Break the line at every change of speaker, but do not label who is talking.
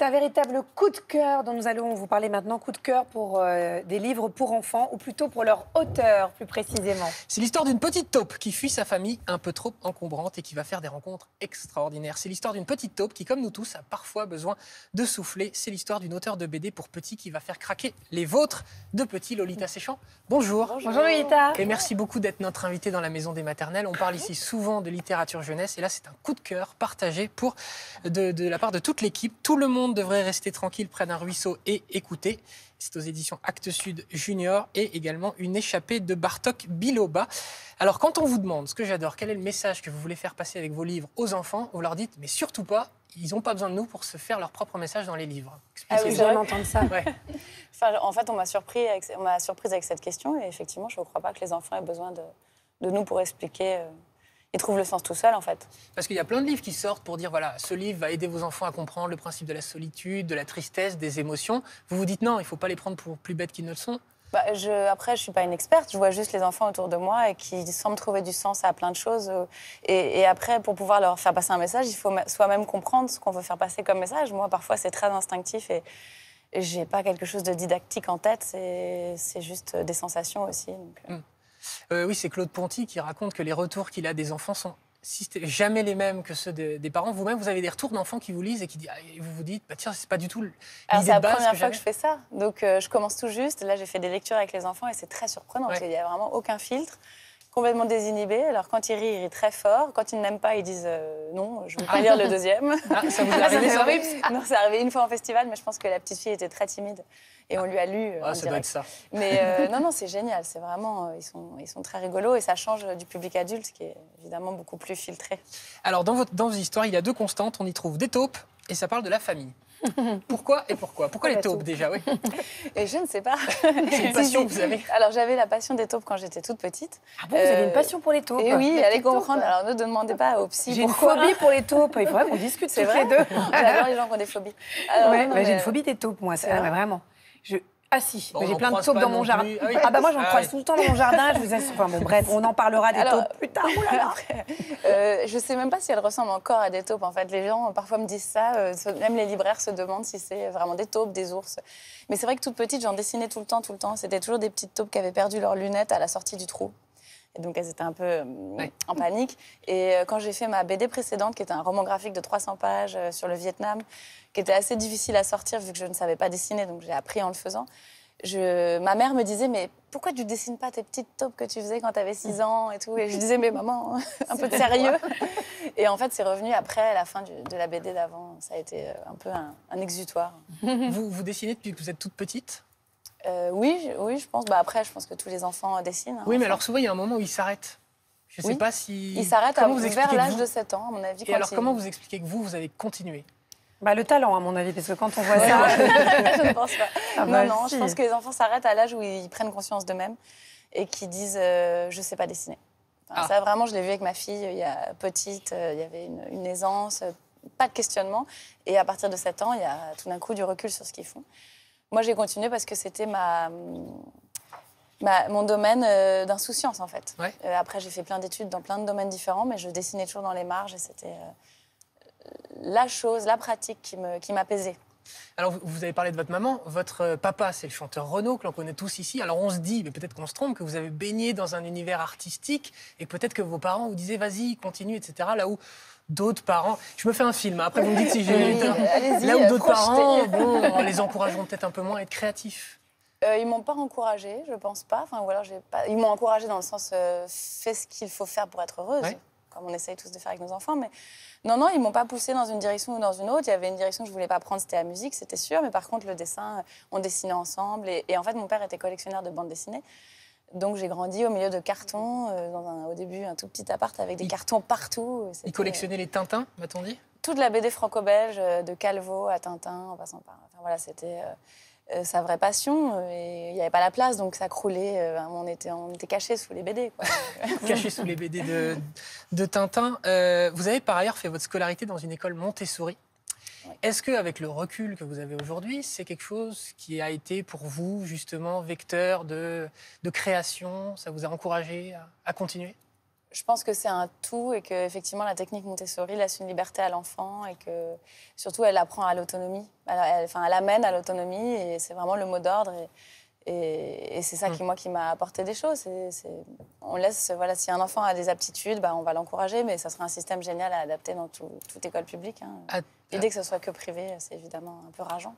c'est un véritable coup de cœur dont nous allons vous parler maintenant. Coup de cœur pour euh, des livres pour enfants, ou plutôt pour leur auteur, plus précisément.
C'est l'histoire d'une petite taupe qui fuit sa famille un peu trop encombrante et qui va faire des rencontres extraordinaires. C'est l'histoire d'une petite taupe qui, comme nous tous, a parfois besoin de souffler. C'est l'histoire d'une auteure de BD pour petits qui va faire craquer les vôtres de petits Lolita Séchant. Bonjour.
Bonjour, Lolita.
Et merci beaucoup d'être notre invité dans la Maison des Maternelles. On parle ici souvent de littérature jeunesse et là, c'est un coup de cœur partagé pour, de, de la part de toute l'équipe. Tout le monde devrait rester tranquille près d'un ruisseau et écouter. C'est aux éditions Actes Sud Junior et également une échappée de Bartok Biloba. Alors, quand on vous demande, ce que j'adore, quel est le message que vous voulez faire passer avec vos livres aux enfants, vous leur dites, mais surtout pas, ils n'ont pas besoin de nous pour se faire leur propre message dans les livres.
Ah oui, j'aime entendre ça.
Ouais.
Enfin, en fait, on m'a surpris avec, on m'a surprise avec cette question et effectivement, je ne crois pas que les enfants aient besoin de, de nous pour expliquer. euh, ils trouvent le sens tout seuls, en fait.
Parce qu'il y a plein de livres qui sortent pour dire, voilà, ce livre va aider vos enfants à comprendre le principe de la solitude, de la tristesse, des émotions. Vous vous dites, non, il ne faut pas les prendre pour plus bêtes qu'ils ne le sont.
Bah, je, après, je suis pas une experte. Je vois juste les enfants autour de moi et qui semblent trouver du sens à plein de choses. Et, et après, pour pouvoir leur faire passer un message, il faut soi-même comprendre ce qu'on veut faire passer comme message. Moi, parfois, c'est très instinctif et, et j'ai pas quelque chose de didactique en tête. C'est juste des sensations aussi. donc, euh.
Euh, oui, c'est Claude Ponty qui raconte que les retours qu'il a des enfants sont jamais les mêmes que ceux de- des parents. Vous-même, vous avez des retours d'enfants qui vous lisent et qui ah, et vous vous dites, bah, tiens, c'est pas du tout l'idée
c'est la première
que
fois que je fais ça. Donc, euh, je commence tout juste. Là, j'ai fait des lectures avec les enfants et c'est très surprenant.
Ouais.
parce qu'il n'y a vraiment aucun filtre. Complètement désinhibé. Alors, quand ils rient, ils rient très fort. Quand ils n'aiment pas, ils disent euh, non, je ne veux pas lire le deuxième.
Ah, ça vous est
Ah,
arrivé, ça.
Non, c'est arrivé une fois en festival, mais je pense que la petite fille était très timide. Et on lui a lu euh,
Ah, ça doit être ça.
Mais euh, non, non, c'est génial. C'est vraiment, euh, ils, sont, ils sont très rigolos et ça change du public adulte qui est évidemment beaucoup plus filtré.
Alors, dans, votre, dans vos histoires, il y a deux constantes. On y trouve des taupes et ça parle de la famille. Pourquoi et pourquoi? Pourquoi les taupes,
taupe
déjà oui.
Et je ne sais pas.
C'est une
Si,
passion
si.
que vous avez.
Alors, j'avais la passion des taupes quand j'étais toute petite.
Ah bon, vous avez
Euh,
une passion pour les taupes
Et oui, allez
taupes.
comprendre. Alors, ne demandez pas au psy
J'ai une phobie pour les taupes. Il faudrait qu'on discute
C'est vrai
les deux.
J'adore les gens qui ont des phobies.
Ouais, mais j'ai une phobie des taupes, moi. C'est
vrai,
vraiment. Je... Ah si,
Bon,
j'ai plein de taupes dans mon jardin.
Ah oui.
Ah bah moi j'en
Ah
croise
oui.
tout le temps dans mon jardin. Je vous assure. Enfin bon, bref, on en parlera des
Alors,
taupes plus tard. Oh là là.
Après, euh, je sais même pas si elles ressemblent encore à des taupes. En fait, les gens parfois me disent ça. euh, même les libraires se demandent si c'est vraiment des taupes, des ours. Mais c'est vrai que toute petite, j'en dessinais tout le temps, tout le temps. C'était toujours des petites taupes qui avaient perdu leurs lunettes à la sortie du trou. Et donc elles étaient un peu euh,
Ouais.
en panique. Et euh, quand j'ai fait ma BD précédente, qui était un roman graphique de 300 pages euh, sur le Vietnam, qui était assez difficile à sortir vu que je ne savais pas dessiner, donc j'ai appris en le faisant. Je, ma mère me disait, mais pourquoi tu dessines pas tes petites taupes que tu faisais quand tu avais 6 ans et tout? Et je disais, mais maman, un peu de sérieux. Et en fait, c'est revenu après la fin du- de la BD d'avant. Ça a été un peu un, un exutoire.
Vous, vous dessinez depuis que vous êtes toute petite?
Euh, oui, je- oui, je pense. Bah, après, je pense que tous les enfants dessinent. hein,
Oui, mais
enfin.
alors souvent, il y a un moment où ils s'arrêtent. Je ne sais pas si.
Ils s'arrêtent à-
Comment vous
vers l'âge
vous-
de 7 ans, à mon avis.
Et alors, comment vous expliquez que vous, vous avez continué
Bah le talent à mon avis, parce que quand on voit
Ouais,
ça.
je ne pense pas.
Ah
non,
bah,
non,
si.
je pense que les enfants s'arrêtent à l'âge où ils prennent conscience d'eux-mêmes et qui disent euh, Je ne sais pas dessiner. Enfin,
Ah.
Ça, vraiment, je l'ai vu avec ma fille, il y a petite, euh, il y avait une, une aisance, euh, pas de questionnement. Et à partir de 7 ans, il y a tout d'un coup du recul sur ce qu'ils font. Moi, j'ai continué parce que c'était ma, ma- mon domaine euh, d'insouciance, en fait.
Ouais.
Euh, après, j'ai fait plein d'études dans plein de domaines différents, mais je dessinais toujours dans les marges et c'était euh, la chose, la pratique qui m'apaisait.
Alors, vous- avez parlé de votre maman. Votre euh, papa, c'est le chanteur Renaud, que l'on connaît tous ici. Alors, on se dit, mais peut-être qu'on se trompe, que vous avez baigné dans un univers artistique et peut-être que vos parents vous disaient, vas-y, continue, etc. Là où d'autres parents. Je me fais un film. hein. Après, vous me dites si j'ai Là où d'autres parents, bon, on les encourageront peut-être un peu moins à être créatifs.
Euh, ils m'ont pas encouragée, je pense pas. Enfin, ou alors pas. Ils m'ont encouragée dans le sens euh, fais ce qu'il faut faire pour être heureuse,
Ouais.
Comme on essaye tous de faire avec nos enfants. Mais non, non, ils m'ont pas poussée dans une direction ou dans une autre. Il y avait une direction que je voulais pas prendre, c'était la musique, c'était sûr. Mais par contre, le dessin, on dessinait ensemble. Et, et en fait, mon père était collectionneur de bandes dessinées. Donc j'ai grandi au milieu de cartons, euh, dans un, au début un tout petit appart avec des
Il-
cartons partout.
Ils
C'était,
collectionnaient les Tintins, m'a-t-on dit?
Euh, toute la BD franco-belge, euh, de Calvo à Tintin, en passant par. Enfin, voilà, c'était euh, euh, sa vraie passion. euh, Et il n'y avait pas la place, donc ça croulait. euh, on était, on était cachés sous les BD.
Caché sous les BD de, de Tintin. Euh, vous avez par ailleurs fait votre scolarité dans une école Montessori.
Oui.
Est-ce qu'avec le recul que vous avez aujourd'hui, c'est quelque chose qui a été pour vous justement vecteur de, de création? Ça vous a encouragé à, à continuer?
Je pense que c'est un tout et que effectivement la technique Montessori laisse une liberté à l'enfant et que surtout elle apprend à l'autonomie. Enfin, elle amène à l'autonomie et c'est vraiment le mot d'ordre. Et, et- et c'est ça
Mm.
qui, moi, qui m'a apporté des choses. On laisse, voilà, si un enfant a des aptitudes, bah, on va l'encourager, mais ça sera un système génial à adapter dans tout- toute école publique. hein. L'idée que ce soit que privé, c'est évidemment un peu rageant.